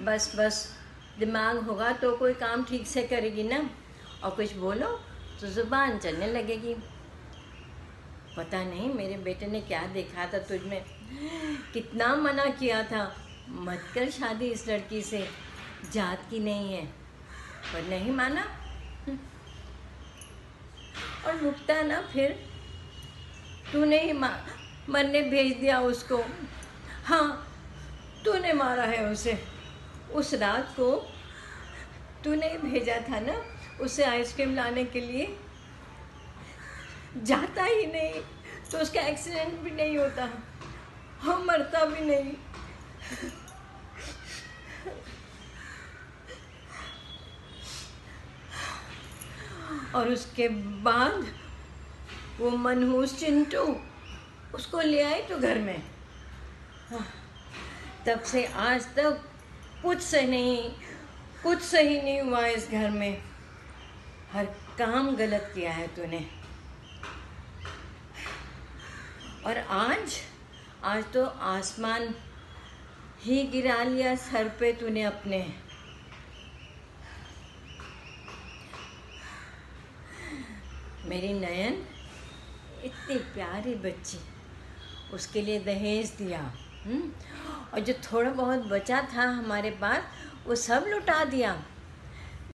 बस बस। दिमाग होगा तो कोई काम ठीक से करेगी ना? और कुछ बोलो तो ज़ुबान चलने लगेगी। पता नहीं, मेरे बेटे ने क्या देखा था तुझ में? कितना मना किया था। मत कर शादी इस लड़की से। जात की नहीं है। पर नहीं माना? और रुकता ना फिर? तूने ही मरने भेज दिया उसको। हाँ तूने मारा है उसे। उस रात को तूने भेजा था ना उसे आइसक्रीम लाने के लिए? जाता ही नहीं तो उसका एक्सीडेंट भी नहीं होता हम मरता भी नहीं। और उसके बाद वो मनहूस चिंटू उसको ले आए तो घर में? हाँ, तब से आज तक कुछ सही नहीं, कुछ सही नहीं हुआ इस घर में। हर काम गलत किया है तूने। और आज आज तो आसमान ही गिरा लिया सर पे तूने अपने। मेरी नयन, इतनी प्यारी बच्ची, उसके लिए दहेज दिया हुँ? और जो थोड़ा बहुत बचा था हमारे पास वो सब लुटा दिया।